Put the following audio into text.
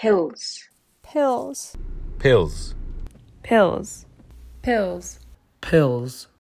pills, pills, pills, pills, pills, pills.